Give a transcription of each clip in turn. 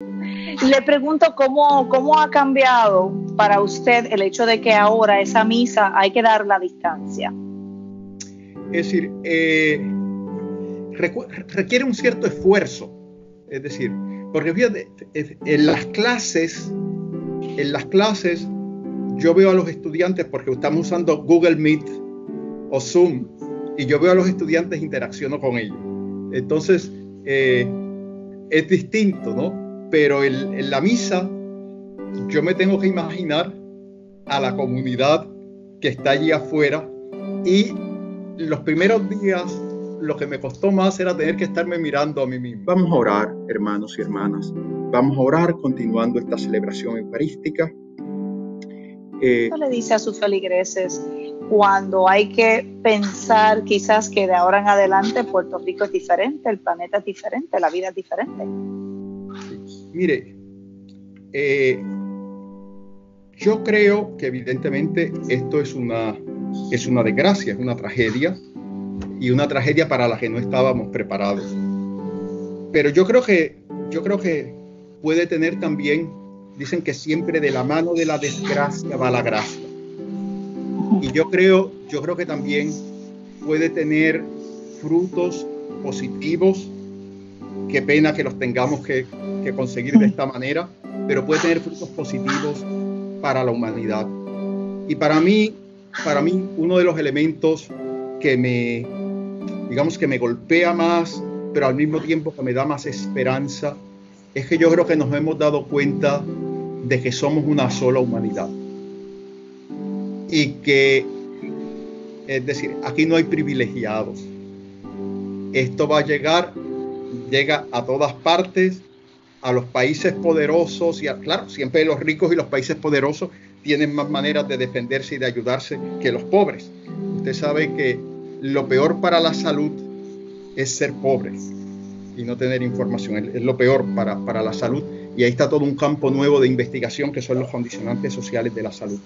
Le pregunto cómo, cómo ha cambiado para usted el hecho de que ahora esa misa hay que dar la distancia. Es decir, eh, requiere un cierto esfuerzo. Es decir, porque en las clases, en las clases, yo veo a los estudiantes, porque estamos usando Google Meet o Zoom, y yo veo a los estudiantes interacciono con ellos. Entonces, eh, es distinto, ¿no? Pero en la misa, yo me tengo que imaginar a la comunidad que está allí afuera y los primeros días lo que me costó más era tener que estarme mirando a mí mismo. Vamos a orar, hermanos y hermanas. Vamos a orar continuando esta celebración eucarística. ¿Qué le dice a sus feligreses cuando hay que pensar quizás que de ahora en adelante Puerto Rico es diferente, el planeta es diferente, la vida es diferente? Mire, eh, yo creo que evidentemente esto es una, es una desgracia, es una tragedia y una tragedia para la que no estábamos preparados. Pero yo creo que, yo creo que puede tener también, dicen que siempre de la mano de la desgracia va la gracia. Y yo creo, yo creo que también puede tener frutos positivos. Qué pena que los tengamos que, conseguir de esta manera, pero puede tener frutos positivos para la humanidad. Y para mí, para mí, uno de los elementos que me, digamos que me golpea más, pero al mismo tiempo que me da más esperanza, es que yo creo que nos hemos dado cuenta de que somos una sola humanidad. Y que, es decir, aquí no hay privilegiados. Esto va a llegar, llega a todas partes, a los países poderosos, y claro, siempre los ricos y los países poderosos tienen más maneras de defenderse y de ayudarse que los pobres. Usted sabe que lo peor para la salud es ser pobre y no tener información. Es lo peor para, para la salud. Y ahí está todo un campo nuevo de investigación que son los condicionantes sociales de la salud.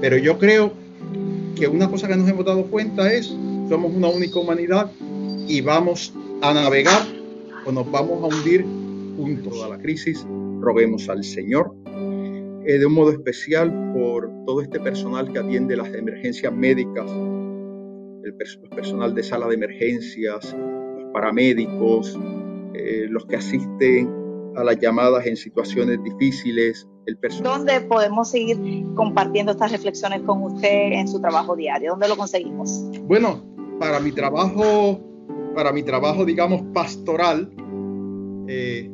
Pero yo creo que una cosa que nos hemos dado cuenta es, somos una única humanidad y vamos a navegar o nos vamos a hundir juntos a la crisis. Roguemos al Señor eh, de un modo especial por todo este personal que atiende las emergencias médicas el, personal de sala de emergencias, los paramédicos, eh, los que asisten a las llamadas en situaciones difíciles, el personal. ¿Dónde podemos seguir compartiendo estas reflexiones con usted en su trabajo diario? ¿Dónde lo conseguimos? Bueno, para mi trabajo, para mi trabajo, digamos, pastoral, eh,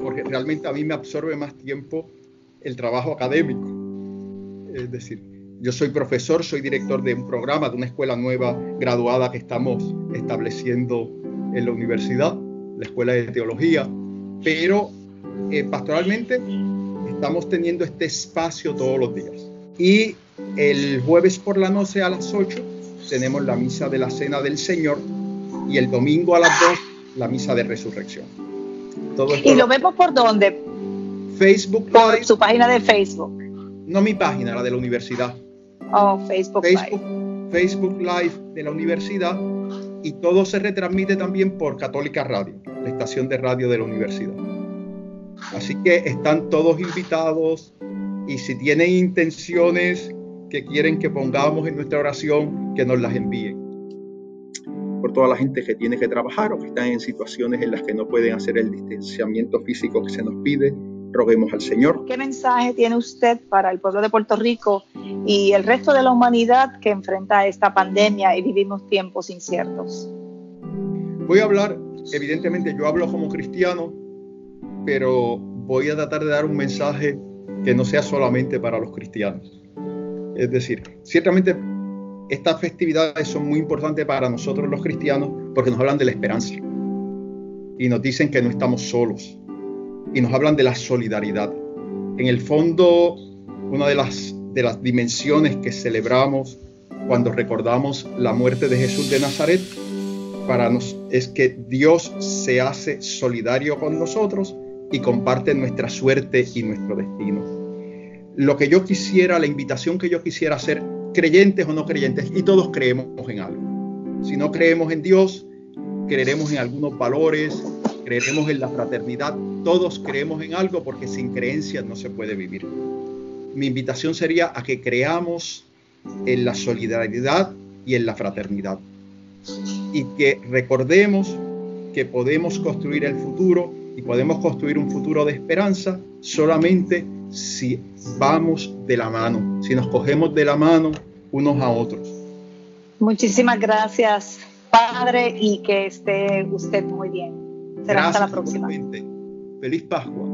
porque realmente a mí me absorbe más tiempo el trabajo académico. Es decir, yo soy profesor, soy director de un programa de una escuela nueva graduada que estamos estableciendo en la universidad, la Escuela de Teología, pero eh, pastoralmente estamos teniendo este espacio todos los días. Y el jueves por la noche a las 8 tenemos la misa de la Cena del Señor y el domingo a las 2 la misa de resurrección. Todo ¿Y lo vemos por dónde? Facebook Por su página de Facebook. No mi página, la de la universidad. Oh, Facebook, Facebook, Live. Facebook Live de la universidad y todo se retransmite también por Católica Radio, la estación de radio de la universidad. Así que están todos invitados y si tienen intenciones que quieren que pongamos en nuestra oración, que nos las envíen. Por toda la gente que tiene que trabajar o que están en situaciones en las que no pueden hacer el distanciamiento físico que se nos pide, roguemos al Señor. ¿Qué mensaje tiene usted para el pueblo de Puerto Rico y el resto de la humanidad que enfrenta esta pandemia y vivimos tiempos inciertos? Voy a hablar, evidentemente yo hablo como cristiano, pero voy a tratar de dar un mensaje que no sea solamente para los cristianos. Es decir, ciertamente estas festividades son muy importantes para nosotros los cristianos porque nos hablan de la esperanza y nos dicen que no estamos solos, y nos hablan de la solidaridad. En el fondo, una de las, dimensiones que celebramos cuando recordamos la muerte de Jesús de Nazaret para nos es que Dios se hace solidario con nosotros y comparte nuestra suerte y nuestro destino. Lo que yo quisiera, la invitación que yo quisiera hacer, creyentes o no creyentes, y todos creemos en algo. Si no creemos en Dios, creeremos en algunos valores, creemos en la fraternidad. Todos creemos en algo porque sin creencias no se puede vivir. Mi invitación sería a que creamos en la solidaridad y en la fraternidad. Y que recordemos que podemos construir el futuro y podemos construir un futuro de esperanza solamente si vamos de la mano, si nos cogemos de la mano unos a otros. Muchísimas gracias, Padre, y que esté usted muy bien. Será hasta la próxima. Feliz Pascua.